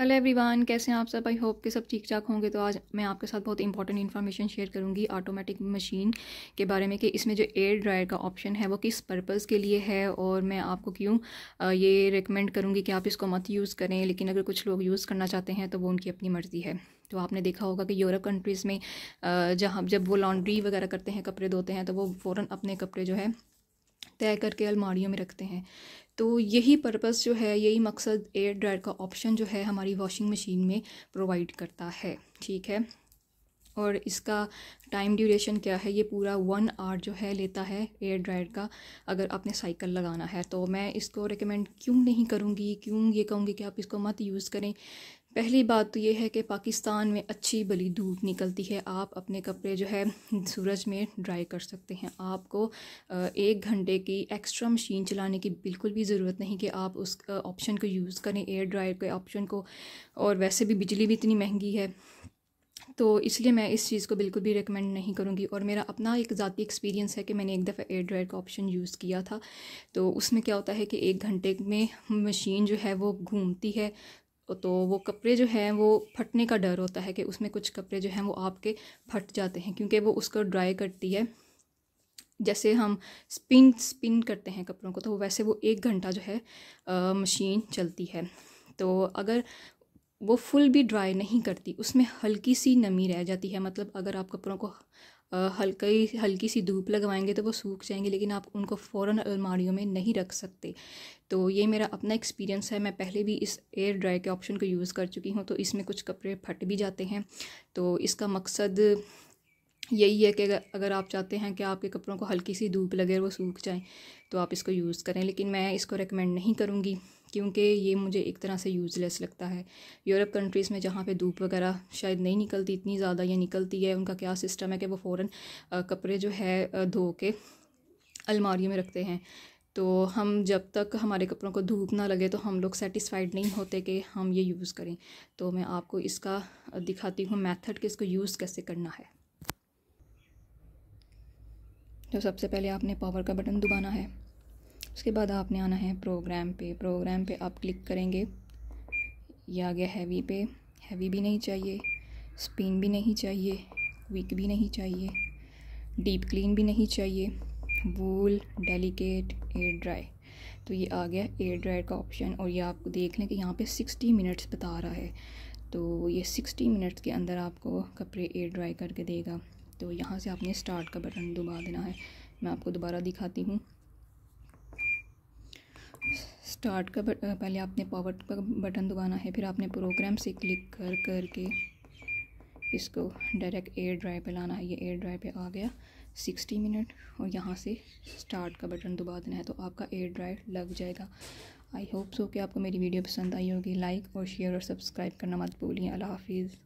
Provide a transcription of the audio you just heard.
Hello everyone कैसे हैं आप सब? आई होप कि सब ठीक ठाक होंगे। तो आज मैं आपके साथ बहुत इंपॉर्टेंट इन्फॉर्मेशन शेयर करूँगी ऑटोमेटिक मशीन के बारे में कि इसमें जो एयर ड्रायर का ऑप्शन है, वो किस पर्पज़ के लिए है और मैं आपको क्यों ये रिकमेंड करूँगी कि आप इसको मत यूज़ करें। लेकिन अगर कुछ लोग यूज़ करना चाहते हैं तो वो उनकी अपनी मर्ज़ी है। तो आपने देखा होगा कि यूरोप कंट्रीज़ में जहाँ जब वो लॉन्ड्री वगैरह करते हैं, कपड़े धोते हैं तो वो फ़ौर अपने कपड़े जो है तय करके अलमारियों में रखते हैं। तो यही पर्पस जो है, यही मकसद एयर ड्रायर का ऑप्शन जो है हमारी वॉशिंग मशीन में प्रोवाइड करता है, ठीक है? और इसका टाइम ड्यूरेशन क्या है? ये पूरा वन आवर जो है लेता है एयर ड्रायर का, अगर आपने साइकिल लगाना है। तो मैं इसको रिकमेंड क्यों नहीं करूँगी? क्यों ये कहूँगी कि आप इसको मत यूज़ करें? पहली बात तो ये है कि पाकिस्तान में अच्छी बली धूप निकलती है। आप अपने कपड़े जो है, सूरज में ड्राई कर सकते हैं। आपको एक घंटे की एक्स्ट्रा मशीन चलाने की बिल्कुल भी ज़रूरत नहीं कि आप उस ऑप्शन को यूज़ करें एयर ड्रायर के ऑप्शन को। और वैसे भी बिजली भी इतनी महँगी है तो इसलिए मैं इस चीज़ को बिल्कुल भी रिकमेंड नहीं करूँगी। और मेरा अपना एक ज़ाती एक्सपीरियंस है कि मैंने एक दफ़ा एयर ड्रायर का ऑप्शन यूज़ किया था। तो उसमें क्या होता है कि एक घंटे में मशीन जो है वो घूमती है तो वो कपड़े जो हैं वो फटने का डर होता है कि उसमें कुछ कपड़े जो हैं वो आपके फट जाते हैं क्योंकि वो उसको ड्राई करती है। जैसे हम स्पिन स्पिन करते हैं कपड़ों को तो वैसे वो एक घंटा जो है आ, मशीन चलती है। तो अगर वो फुल भी ड्राई नहीं करती उसमें हल्की सी नमी रह जाती है मतलब अगर आप कपड़ों को हल्की हल्की सी धूप लगवाएँगे तो वो सूख जाएँगे, लेकिन आप उनको फ़ौर अलमारियों में नहीं रख सकते। तो ये मेरा अपना एक्सपीरियंस है, मैं पहले भी इस एयर ड्राई के ऑप्शन को यूज़ कर चुकी हूँ तो इसमें कुछ कपड़े फट भी जाते हैं। तो इसका मकसद यही है कि अगर आप चाहते हैं कि आपके कपड़ों को हल्की सी धूप लगे और वो सूख जाएँ तो आप इसको यूज़ करें। लेकिन मैं इसको रिकमेंड नहीं करूँगी, क्योंकि ये मुझे एक तरह से यूज़लेस लगता है। यूरोप कंट्रीज़ में जहाँ पे धूप वगैरह शायद नहीं निकलती इतनी ज़्यादा या निकलती है, उनका क्या सिस्टम है कि वो फ़ौर कपड़े जो है धो के अलमारी में रखते हैं। तो हम जब तक हमारे कपड़ों को धूप ना लगे तो हम लोग सेटिस्फाइड नहीं होते कि हम ये यूज़ करें। तो मैं आपको इसका दिखाती हूँ मेथड कि इसको यूज़ कैसे करना है। तो सबसे पहले आपने पावर का बटन दबाना है, उसके बाद आपने आना है प्रोग्राम पे। प्रोग्राम पे आप क्लिक करेंगे। ये आ गया हैवी पे। हैवी भी नहीं चाहिए स्पिन भी नहीं चाहिए वीक भी नहीं चाहिए डीप क्लीन भी नहीं चाहिए वूल डेलिकेट एयर ड्राई तो ये आ गया एयर ड्रायर का ऑप्शन और ये आप देख लें कि यहाँ पे सिक्सटी मिनट्स बता रहा है। तो ये सिक्सटी मिनट्स के अंदर आपको कपड़े एयर ड्राई करके देगा। तो यहाँ से आपने स्टार्ट का बटन दबा देना है। मैं आपको दोबारा दिखाती हूँ। स्टार्ट का पहले आपने पावर का बटन दबाना है। फिर आपने प्रोग्राम से क्लिक कर कर के इसको डायरेक्ट एयर ड्राइव पे लाना है। ये एयर ड्राइव पे आ गया। सिक्सटी मिनट और यहाँ से स्टार्ट का बटन दबा देना है। तो आपका एयर ड्राइव लग जाएगा। आई होप सो कि आपको मेरी वीडियो पसंद आई होगी। लाइक और शेयर और सब्सक्राइब करना मत भूलिए। अल्लाह हाफिज़।